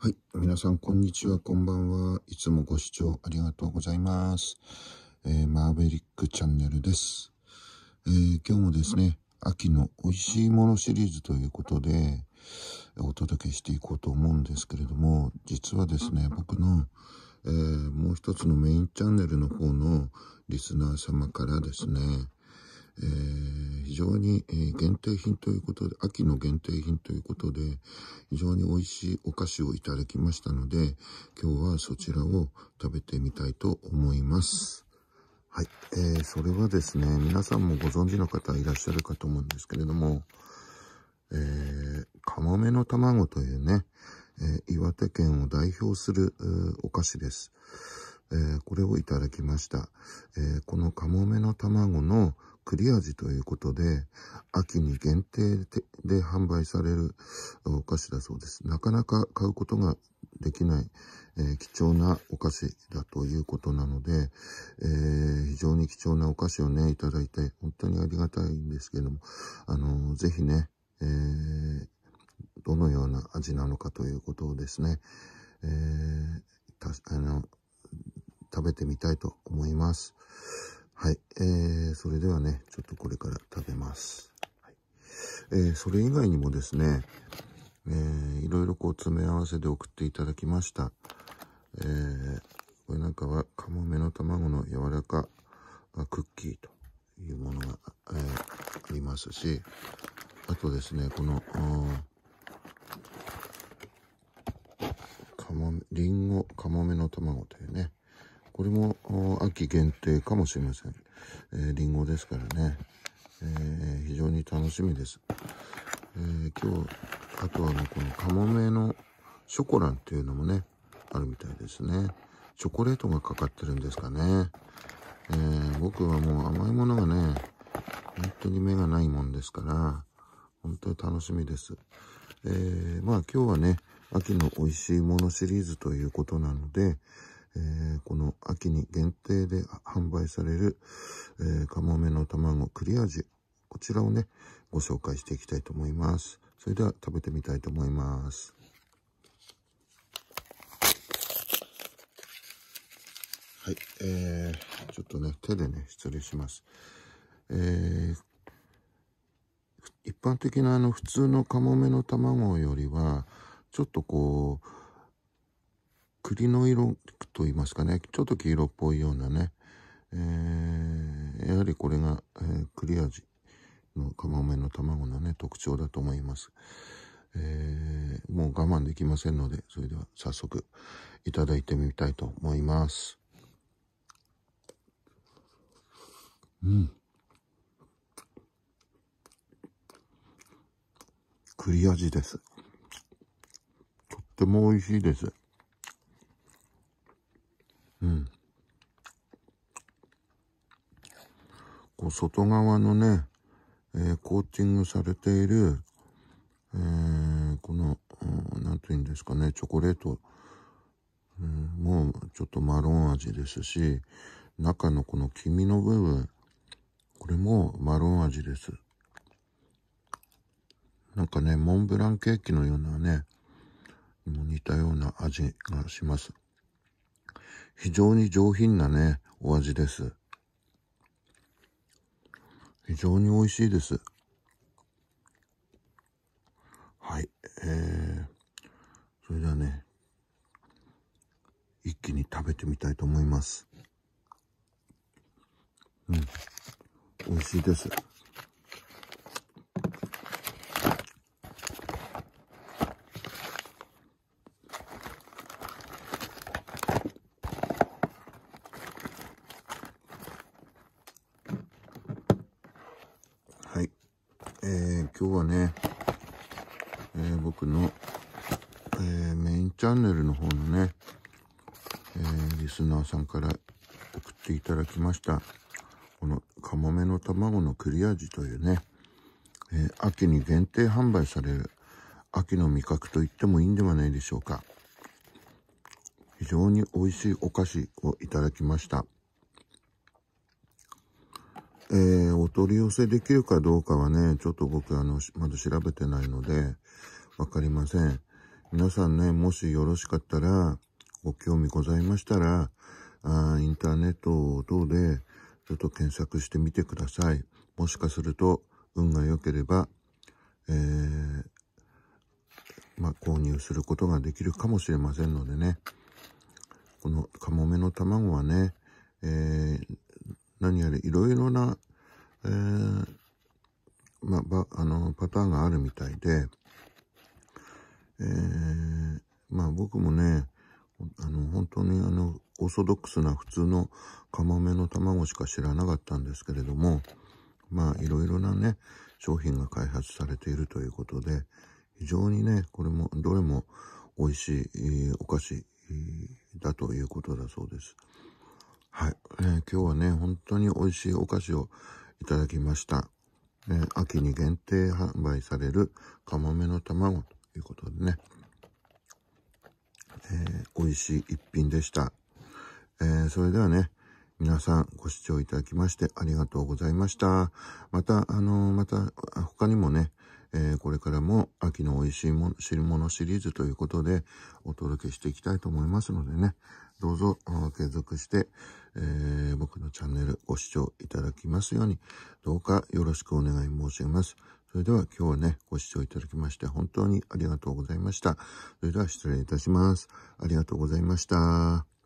はい。皆さん、こんにちは、こんばんは。いつもご視聴ありがとうございます。えー、マーベリックチャンネルです。えー、今日もですね、秋の美味しいものシリーズということで、お届けしていこうと思うんですけれども、実はですね、僕の、えー、もう一つのメインチャンネルの方のリスナー様からですね、えー、非常に、えー、限定品ということで、秋の限定品ということで、非常に美味しいお菓子をいただきましたので、今日はそちらを食べてみたいと思います。はい。えー、それはですね、皆さんもご存知の方いらっしゃるかと思うんですけれども、えー、カモメの卵というね、えー、岩手県を代表するお菓子です。えー、これをいただきました。えー、このカモメの卵の栗味ということで、秋に限定で販売されるお菓子だそうです。なかなか買うことができない、えー、貴重なお菓子だということなので、えー、非常に貴重なお菓子をね、いただいて、本当にありがたいんですけども、あのー、ぜひね、えー、どのような味なのかということをですね、えー、たあの食べてみたいと思います。はい。えー、それではね、ちょっとこれから食べます。はい、えー、それ以外にもですね、えー、いろいろこう詰め合わせで送っていただきました。えー、これなんかは、カモメの卵の柔らかクッキーというものが、えー、ありますし、あとですね、この、カモメ、リンゴ、カモメの卵というね、これも秋限定かもしれません。えー、リンゴですからね、えー、非常に楽しみです。えー、今日、あとはね、このカモメのショコランっていうのもね、あるみたいですね。チョコレートがかかってるんですかね。えー、僕はもう甘いものがね、本当に目がないもんですから、本当に楽しみです。えー、まあ今日はね、秋の美味しいものシリーズということなので、えー、この秋に限定で販売される、えー、カモメの卵クリア味。こちらをね、ご紹介していきたいと思います。それでは食べてみたいと思います。はい、えー、ちょっとね、手でね、失礼します。えー、一般的なあの普通のカモメの卵よりは、ちょっとこう、栗の色と言いますかね、ちょっと黄色っぽいようなね、えー、やはりこれが、えー、栗味のカモメの卵のね、特徴だと思います。えー、もう我慢できませんので、それでは早速いただいてみたいと思います。うん。栗味です。とっても美味しいです。うん。こう外側のね、えー、コーティングされている、えー、この、うん、なんて言うんですかね、チョコレート、うん、もうちょっとマロン味ですし、中のこの黄身の部分、これもマロン味です。なんかね、モンブランケーキのようなね、も似たような味がします。非常に上品なね、お味です。非常に美味しいです。はい。えー、それではね、一気に食べてみたいと思います。うん。美味しいです。今日はね、えー、僕の、えー、メインチャンネルの方のね、えー、リスナーさんから送っていただきました、このカモメの卵の栗味というね、え秋に限定販売される秋の味覚と言ってもいいんではないでしょうか。非常に美味しいお菓子をいただきました。えー、お取り寄せできるかどうかはね、ちょっと僕あの、まだ調べてないので、わかりません。皆さんね、もしよろしかったら、ご興味ございましたら、あインターネット等でちょっと検索してみてください。もしかすると、運が良ければ、えー、まあ、購入することができるかもしれませんのでね。このカモメの卵はね、えー、何やらいろいろな、えー、まあ、あの、パターンがあるみたいで、えー、まあ僕もね、あの、本当にあの、オーソドックスな普通のカモメの卵しか知らなかったんですけれども、まあいろいろなね、商品が開発されているということで、非常にね、これも、どれも美味しい、お菓子、だということだそうです。はい、えー、今日はね、本当に美味しいお菓子をいただきました。えー、秋に限定販売されるカモメの卵ということでね、えー、美味しい一品でした。えー、それではね、皆さんご視聴いただきましてありがとうございました。また、あのー、また他にもね、えー、これからも秋の美味しいもの、汁物シリーズということでお届けしていきたいと思いますのでね、どうぞ継続して、えー、僕のチャンネルご視聴いただきますように、どうかよろしくお願い申し上げます。それでは今日はね、ご視聴いただきまして本当にありがとうございました。それでは失礼いたします。ありがとうございました。